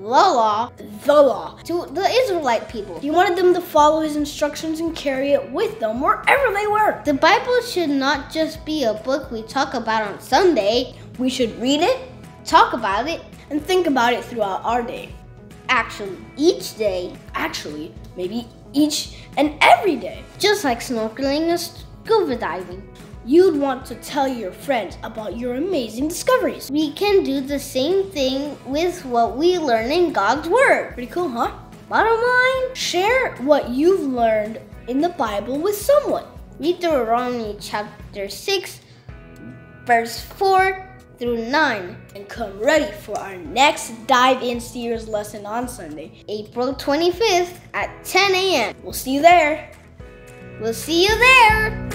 the law, The law. to the Israelite people. He wanted them to follow his instructions and carry it with them wherever they were. The Bible should not just be a book we talk about on Sunday. We should read it Talk about it and think about it throughout our day. actually each day, Actually, maybe each and every day. just like snorkeling and scuba diving. You'd want to tell your friends about your amazing discoveries. We can do the same thing with what we learn in God's Word. Pretty cool, huh? Bottom line, Share what you've learned in the Bible with someone. read Deuteronomy chapter 6, verse 4 through 9, And come ready for our next Dive In Series lesson on Sunday. April 25th at 10 a.m. We'll see you there. We'll see you there.